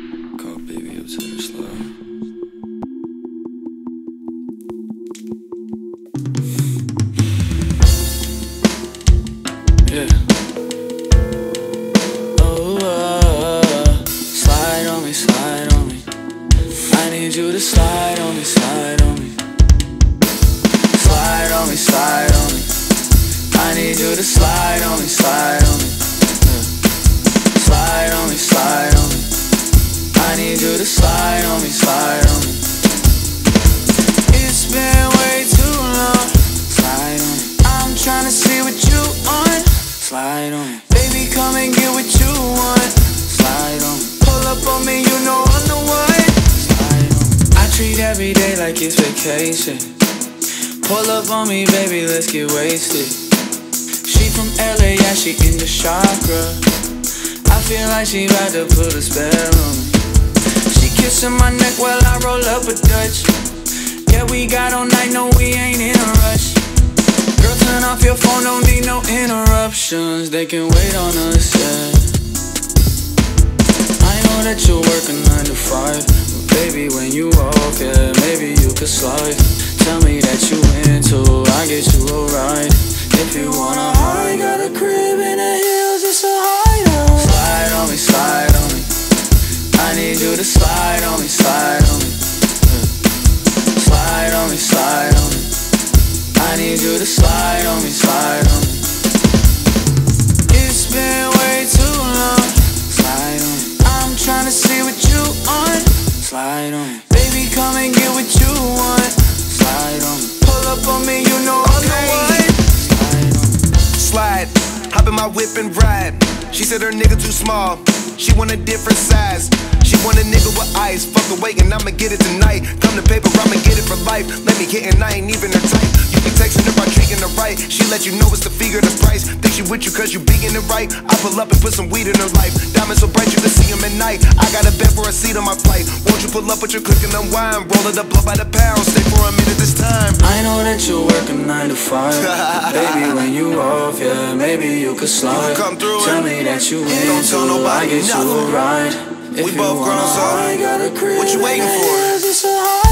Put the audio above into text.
Baby. Yeah. Oh, uh, slide on me, slide on me. I need you to slide on me, slide on me. Slide on me, slide on me. I need you to slide on me, slide Need you to slide on me, slide on me. It's been way too long. Slide on me. I'm trying to see what you on. Slide on me. Baby, come and get what you want. Slide on me. Pull up on me, you know I'm the one. Slide on me. I treat every day like it's vacation. Pull up on me, baby, let's get wasted. She from LA, yeah, she in the chakra. I feel like she about to put a spell on me. Kissing my neck while I roll up a Dutch. Yeah, we got all night, no, we ain't in a rush. Girl, turn off your phone, don't need no interruptions. They can wait on us, yeah. I know that you're working 9 to 5. But baby, when you walk, yeah, maybe you could slide. Tell me that you into, I get you a ride. If you wanna hide, got a crib in To see what you on. Slide on me. Baby, come and get what you want. Slide on me. Pull up on me, you know I'm the one. Slide on me. slide. Hop in my whip and ride. She said her nigga too small. She want a different size. She want a nigga with ice. Fuck away and I'ma get it tonight. Come to paper, I'ma get it for life. Let me hit and I ain't even her type. You be texting her by treating her right. She let you know it's the figure, the price. She with you cause you being it right. I pull up and put some weed in her life. Diamonds so bright you can see them at night. I got a bet for a seat on my flight. Won't you pull up with your click and unwind? Roll it up, blow by the pound. Stay for a minute this time. I know that you're working 9 to 5. Baby, when you off, yeah, maybe you could slide. You come through Tell me that you Don't tell nobody I get you a ride. If We both grown, so hide, got a crib what you waiting the for?